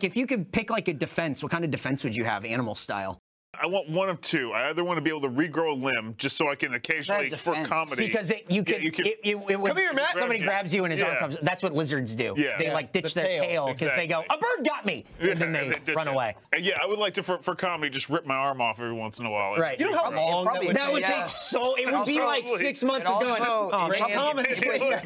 If you could pick like a defense, what kind of defense would you have, animal style? I want one of two. I either want to be able to regrow a limb just so I can occasionally, for defense? comedy. Because it, you Yeah, you can- it, it, it would, Come here, Matt. somebody Yeah. grabs you and his arm comes. That's what lizards do. Yeah. They Yeah. like ditch The their tail. tail because they go, a bird got me, and then they ditch run it. away. And yeah, I would like to, for, for comedy, just rip my arm off every once in a while. Right. You know how long that would That would Yeah. take so. It would be like six months it of doing. Oh, it- man. comedy.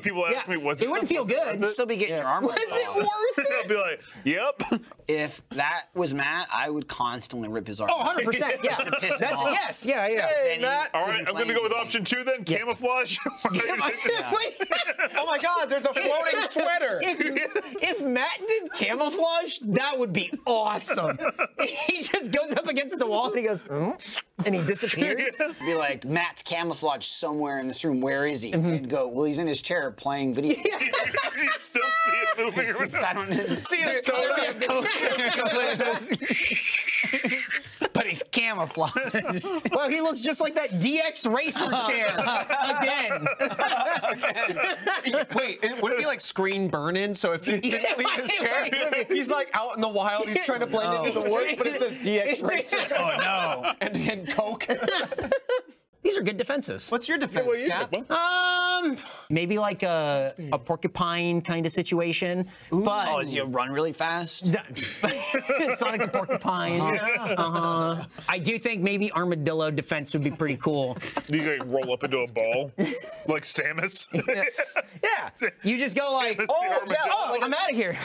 People ask me, was It wouldn't feel good. You'd still be getting your arm. Was it off. worth I'll be like, yep. If that was Matt, I would constantly rip his arm. Oh, 100 percent. Yeah. Just to piss him That's off. yes. Yeah. Yeah. Hey, Matt. All right, I'm going to go with option two then camouflage. Wait. Oh my God, there's a floating sweater. If, if Matt did camouflage, that would be awesome. He just goes up against the wall and he goes, "Hmm?" And he disappears. Be like, Matt's camouflaged somewhere in this room. Where is he? Mm-hmm. And go, well, he's in his chair playing video. Yeah. you still see it moving It's just, around. I don't know. See his soda. But he's camouflaged. Well, he looks just like that DX racer chair again. Wait, it, would it be like screen burn-in? So if he didn't Yeah, leave his chair, right. he's like out in the wild. He's trying to blend into the woods, but it says DX Racer. oh no. and, and Coke. These are good defenses. What's your defense, Well, you Cap? Pick one. Um, maybe like a, a porcupine kind of situation, but Oh, you run really fast? Sonic the Porcupine. Uh-huh. I do think maybe armadillo defense would be pretty cool. You like roll up into a ball like Samus. Yeah, you just go like, Samus the oh, yeah, armadillo. oh, I'm out of here.